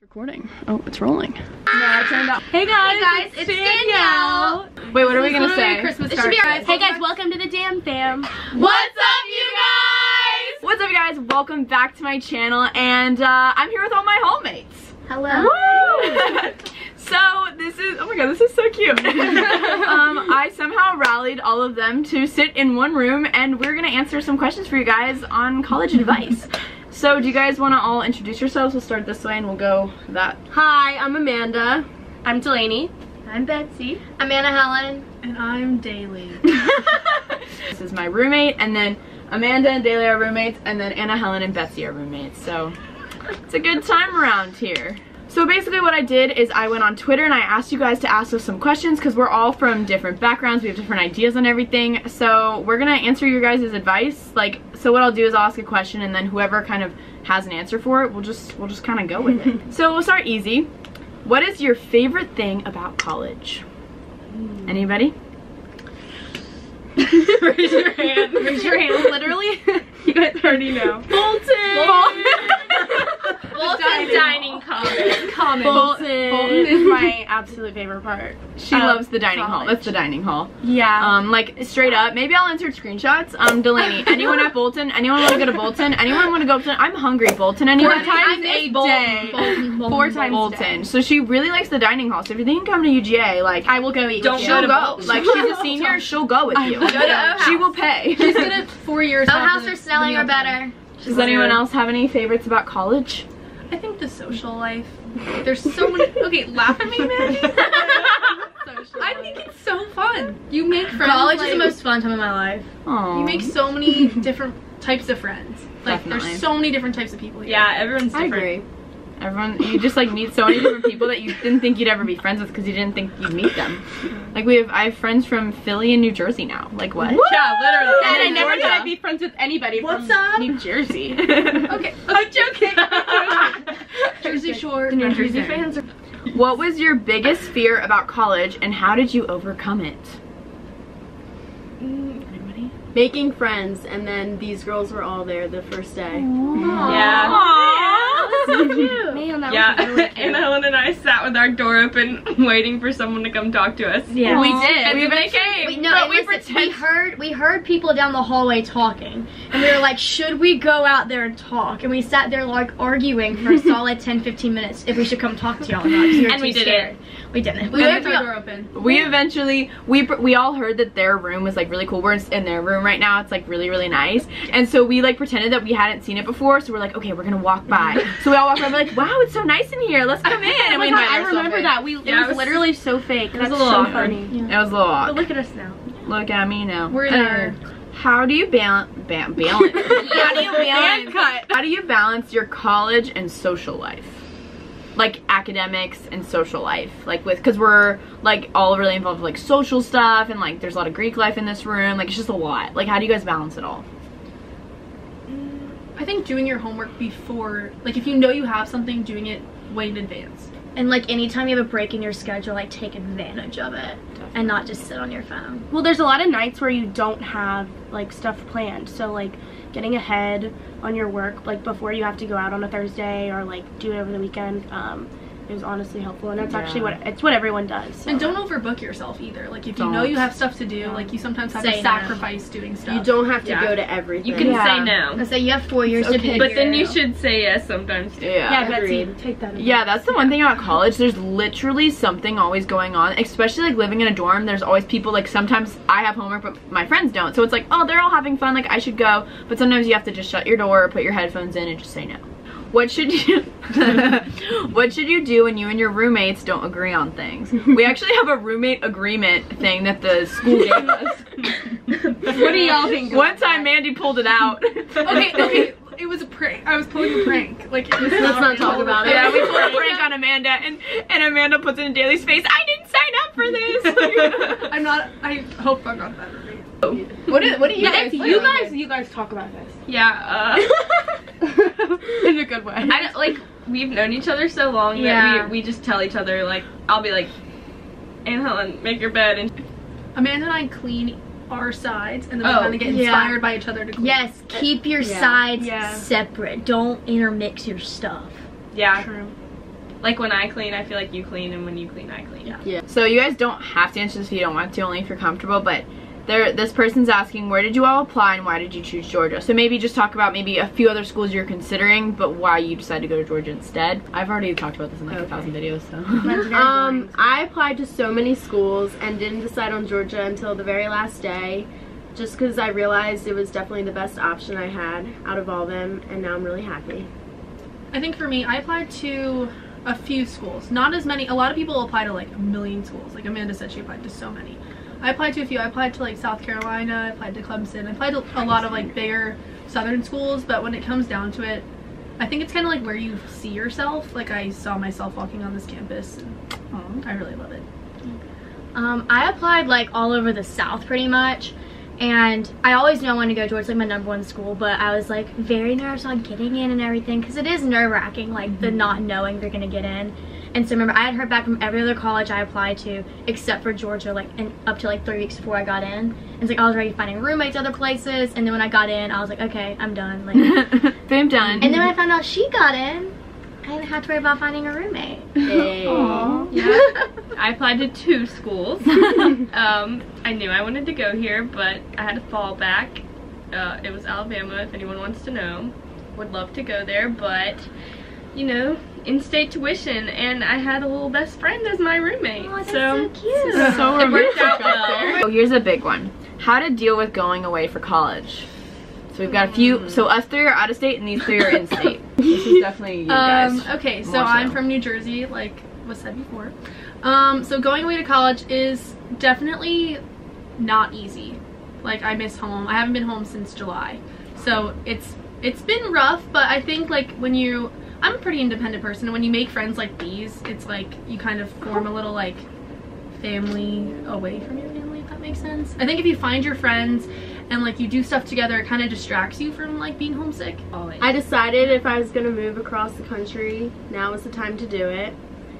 Recording. Oh, it's rolling. Hey guys, guys, it's Danielle. Wait, what are we gonna say? Christmas It should be card. our- Hey guys, welcome to the Dan Fam. What's up, you guys? What's up, you guys? Welcome back to my channel, and uh, I'm here with all my homemates. Hello. Woo! so this is oh my god, this is so cute. um, I somehow rallied all of them to sit in one room, and we're gonna answer some questions for you guys on college advice. So, do you guys want to all introduce yourselves? We'll start this way, and we'll go that. Hi, I'm Amanda. I'm Delaney. I'm Betsy. I'm Anna Helen. And I'm Daly. This is my roommate, and then Amanda and Daly are roommates, and then Anna, Helen, and Betsy are roommates. So it's a good time around here. So basically what I did is I went on Twitter and I asked you guys to ask us some questions because we're all from different backgrounds, we have different ideas on everything. So we're gonna answer your guys' advice. Like, so what I'll do is I'll ask a question and then whoever kind of has an answer for it, we'll just we'll just kind of go with it. so we'll start easy. What is your favorite thing about college? Anybody? Raise your hand. Raise your hand. Literally, you guys already know. Bolton. Bolton dining common. Common. Bolton. Bolton is my absolute favorite part. She of loves the dining hall. That's the dining hall. Yeah. Um, like straight up. Maybe I'll insert screenshots. Um, Delaney. Anyone at Bolton? Anyone want to go to Bolton? Anyone want to go to? I'm hungry. Bolton. Anyone? Four times I a miss Bolton. day. Bolton, Bolton, Four times a day. Bolton. So she really likes the dining hall. So if you think you come to UGA, like I will go eat. Don't with she'll go. Bolton. Like she's a senior. She'll go with you. I will Go to She House. will pay. She's good at four years. O have House the- or Snelling are better. Does anyone else have any favorites about college? I think the social life. There's so many. Okay, laugh at me, man. I think it's so fun. You make friends. College like, is the most fun time of my life. Oh. You make so many different types of friends. Like Definitely. there's so many different types of people here. Yeah, everyone's I different. agree. Everyone, you just like meet so many different people that you didn't think you'd ever be friends with because you didn't think you'd meet them. Like we have, I have friends from Philly and New Jersey now. Like what? Yeah, literally. And And I oh, never Georgia. thought I'd be friends with anybody What's from up? New Jersey. Okay. I'm joking. Jersey Shore. The New Jersey fans are. What was your biggest fear about college and how did you overcome it? Mm. Anybody? making friends and then these girls were all there the first day Yeah. Man, that Yeah, really and Helen and I sat with our door open, waiting for someone to come talk to us. Yeah. We did. And We then they came. We, no, but we listen, we heard we heard people down the hallway talking, and we were like, should we go out there and talk? And we sat there like arguing for a solid 10, 15 minutes if we should come talk to y'all or not. 'cause We And we didn't. scared. We didn't. We left our door open. We eventually we we all heard that their room was like really cool. We're in their room right now. It's like really really nice. And so we like pretended that we hadn't seen it before. So we're like, okay, we're gonna walk by. So we all walk by. We're like, wow, it's so nice in here. Let's come in. And Oh we I remember that. We it was, it was- literally so fake. it was That's a little so awkward. funny. It was a little But look at us now. Look at me now. We're in Uh, How do you balance? Ba- balance. how do you balance? cut. How do you balance your college and social life? Like academics and social life, like with because we're like all really involved with like social stuff and like there's a lot of Greek life in this room. Like it's just a lot. Like how do you guys balance it all? Mm, I think doing your homework before, like if you know you have something, doing it way in advance. And like anytime you have a break in your schedule, like take advantage of it and not just sit on your phone. Well, there's a lot of nights where you don't have like stuff planned. So like getting ahead on your work like before you have to go out on a Thursday or like do it over the weekend um, is honestly helpful, and that's actually what it's what everyone does. so. And don't overbook yourself either. Like if you Don't. know you have stuff to do, like you sometimes have Say to no. sacrifice doing stuff. you don't have to Yeah. go to everything You can Yeah. say I no. say you have four years to okay. But then here. you should say yes sometimes too. yeah, Betsy, take that. Yeah, that's the one thing about college. There's literally something always going on, especially like living in a dorm. There's always people like sometimes I have homework, but my friends don't. So it's like, oh, they're all having fun. Like I should go, but sometimes you have to just shut your door, put your headphones in, and just say no. What should you What should you do when you and your roommates don't agree on things? We actually have a roommate agreement thing that the school gave us. What do y'all think? One time Mandy pulled it out. okay, okay. It was a prank. I was pulling a prank. Like it was Let's not talk about it. Yeah, we pulled a prank on Amanda, and and Amanda puts it in Daly's face. I didn't sign up for this. I'm not. I hope I'm not that roommate. what do what do you Yeah, guys? you guys. You guys talk about this Yeah, uh, in a good way. I don't, like we've known each other so long Yeah. that we we just tell each other like I'll be like, Anna Helen, make your bed, and Amanda and I clean our sides, and then we Oh, kind of get yeah. inspired by each other to clean. Yes, keep your Yeah. sides Yeah. separate. Don't intermix your stuff. yeah, True. like when I clean, I feel like you clean, and when you clean, I clean. Yeah. Yeah. So you guys don't have to answer this if you don't want to, only if you're comfortable, but there this person's asking where did you all apply and why did you choose Georgia? So maybe just talk about maybe a few other schools you're considering, but why you decided to go to Georgia instead. I've already talked about this in like a thousand videos, so. Um, I applied to so many schools and didn't decide on Georgia until the very last day, just because I realized it was definitely the best option I had out of all of them, and now I'm really happy. I think for me, I applied to a few schools. Not as many. A lot of people apply to like a million schools. Like Amanda said, she applied to so many. I applied to a few. I applied to like South Carolina. I applied to Clemson. I applied to a lot of like bigger southern schools. But when it comes down to it, I think it's kind of like where you see yourself. Like I saw myself walking on this campus, and I really love it. Um, I applied like all over the South pretty much. And I always knew I wanted to go towards like my number one school, but I was like very nervous on getting in and everything because it is nerve wracking, like the not knowing you're gonna get in. And so remember, I had heard back from every other college I applied to except for Georgia, like and up to like three weeks before I got in. And it's like I was already finding roommates other places, and then when I got in, I was like, okay, I'm done. Like, Boom, done. and then when I found out she got in, I didn't have to worry about finding a roommate. Hey. Yeah. I applied to two schools. um, I knew I wanted to go here, but I had a fallback. Uh, it was Alabama, if anyone wants to know. Would love to go there, but, you know, in-state tuition, and I had a little best friend as my roommate. Oh, that's so, so cute. so it worked romantic out out well. So here's a big one. How to deal with going away for college. So we've got a few, so us three are out of state and these three are in state. this is definitely you guys. Um, okay, so so. I'm from New Jersey, like was said before. Um, so going away to college is definitely not easy. Like I miss home. I haven't been home since July, so it's it's been rough. But I think like when you, I'm a pretty independent person. and When you make friends like these, it's like you kind of form a little like family away from your family. If that makes sense. I think if you find your friends and like you do stuff together, it kind of distracts you from like being homesick. Always. I decided if I was gonna move across the country, now was the time to do it.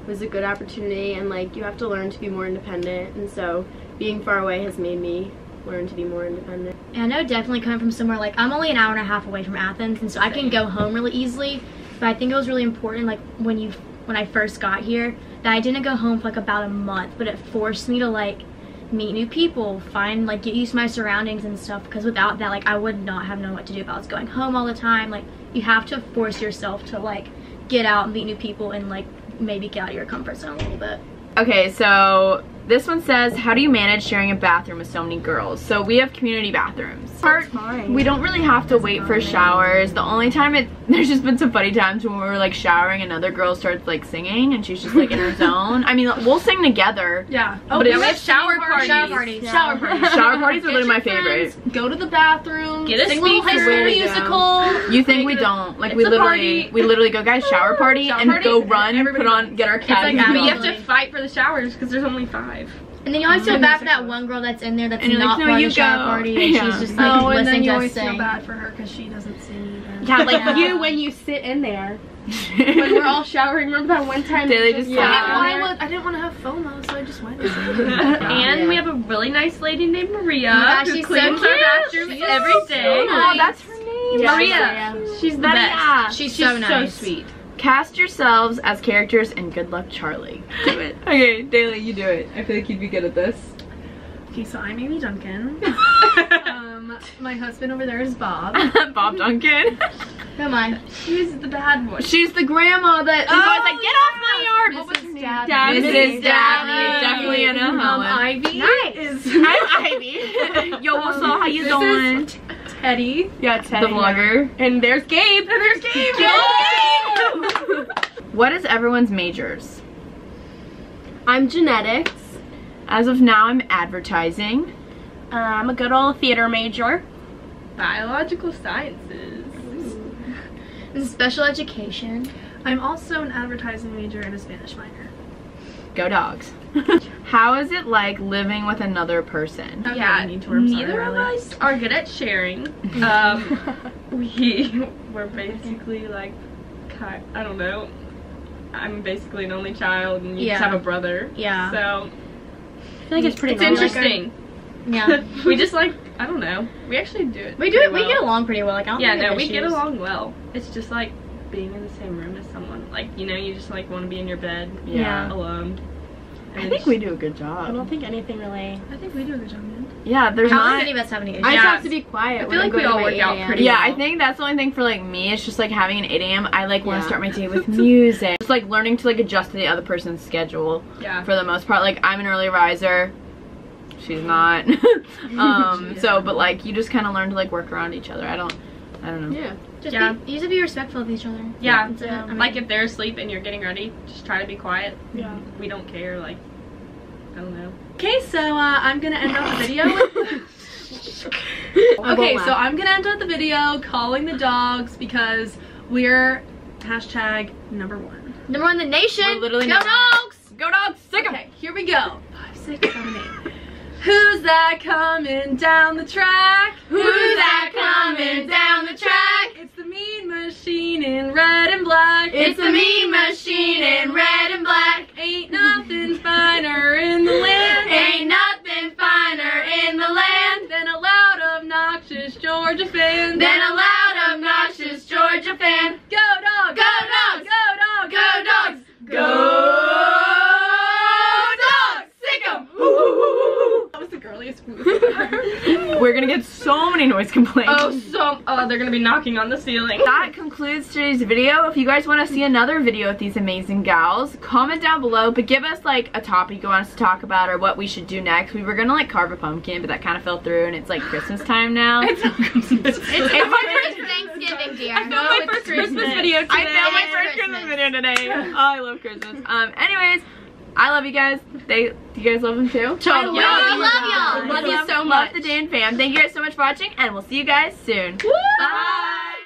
It was a good opportunity, and like you have to learn to be more independent, and so being far away has made me learn to be more independent. And I know definitely coming from somewhere like I'm only an hour and a half away from Athens, and so I can go home really easily. But I think it was really important, like when you when I first got here, that I didn't go home for like about a month, but it forced me to like meet new people, find like get used to my surroundings and stuff. Because without that, like I would not have known what to do if I was going home all the time. Like you have to force yourself to like get out, and meet new people, and like maybe get out of your comfort zone a little bit. Okay, so this one says, how do you manage sharing a bathroom with so many girls? So we have community bathrooms. Part, we don't really have to wait for showers. The only time it, there's just been some funny times when we were like showering and another girl starts like singing and she's just like in her zone. I mean, we'll sing together. Yeah. Oh, but we have shower parties. Shower parties. Shower parties. Shower parties are Get literally my your friends, favorite. Go to the bathroom. Get a sing little High. School Way to go. Musical. You think we don't. Like it's we literally, party. we literally go, guys, shower party Shower and party, go run, everybody put on, get our like cat. But you have to fight for the showers because there's only five. And then you always feel bad for that one girl that's in there that's And you're like, not "No, part you of the shower go." party, and Yeah. she's just like Oh, and listening then you to us always sing. feel bad for her because she doesn't sing either. Yeah, like Yeah. you when you sit in there. when we're all showering, remember that one time? Daly you just sat sat Yeah, in well, I, was, I didn't want to have FOMO, so I just went. and we have a really nice lady named Maria Oh gosh, who she's so cleans our cute. bathrooms She's every so day. Oh, that's her name. Yeah, Maria. yeah. She's the best. She's, so nice. sweet. Cast yourselves as characters in Good Luck Charlie. Do it. okay, Daly, you do it. I feel like you'd be good at this. Okay, so I'm Amy Duncan. um, my husband over there is Bob. Bob Duncan. Come on. She's the bad one. She's the grandma that is always like, get off my yard. What was her name? Dabney. Mrs. Dabney. Dabney. Definitely Anna Um, Helen. Ivy Nice. is I'm Ivy. Yo, what's up? How you doing? Teddy. Yeah, Teddy. the vlogger. And there's Gabe. And there's Gabe. What is everyone's majors? I'm genetics. As of now, I'm advertising. Uh, I'm a good old theater major. Biological sciences. This is special education. I'm also an advertising major and a Spanish minor. Go dogs. How is it like living with another person? I Yeah, really need sorry, neither of Riley. us are good at sharing. Um, we were basically like, I don't know. I'm basically an only child, and you Yeah. just have a brother. Yeah. So I feel like it's pretty it's normal. interesting. Yeah. we just like I don't know. We actually do it. We do it. We get along pretty well. Like I don't Yeah, think no, have we get along well. It's just like being in the same room as someone. Like, you know, you just like want to be in your bed Yeah. alone. I think we do a good job. I don't think anything really. I think we do a good job, man. Yeah, there's I don't not. any of us have any issues. I just Yeah. have to be quiet. I when feel I'm like we all work out pretty Yeah, well. I think that's the only thing for like me. It's just like having an 8 a.m. I like want to Yeah. start my day with music. Just like learning to like adjust to the other person's schedule Yeah. for the most part. Like I'm an early riser. She's not. um. So, but like you just kind of learn to like work around each other. I don't. I don't know. Yeah. Just Yeah. be, you just be respectful of each other. Yeah. That's it. I mean, Like if they're asleep and you're getting ready, just try to be quiet. Yeah. We don't care. Like, I don't know. Okay, so uh, I'm gonna end off the video. okay, so I'm gonna end off the video calling the dogs because we're hashtag number one. number one in the nation. We're literally Go dogs. Go dogs. Sick. Okay, here we go. Five, six, seven, eight. Who's that coming down the track? Who's that coming down the track? In red and black. It's the mean machine in red and black. Ain't nothing finer in the land. Ain't nothing finer in the land than a loud, obnoxious Georgia fan. than a loud, obnoxious Georgia fan. Go dogs! Go dogs! Go dogs! Go dogs! Go dogs! Sick 'em! That was the girliest whoop. We're gonna get so many noise complaints. Oh, so oh, they're gonna be knocking on the ceiling. That concludes today's video. If you guys want to see another video with these amazing gals, comment down below, but give us like a topic you want us to talk about or what we should do next. We were gonna like carve a pumpkin, but that kind of fell through and it's like Christmas time now. It's Christmas. It's my first Thanksgiving, dear. I filmed my first Christmas video today. I filmed my first Christmas. Christmas video today. Oh, I love Christmas. Um, anyways, I love you guys. They, you guys love them too? Yeah. We love y'all. Love you so much. Love the Dan fam. Thank you guys so much for watching, and we'll see you guys soon. Bye.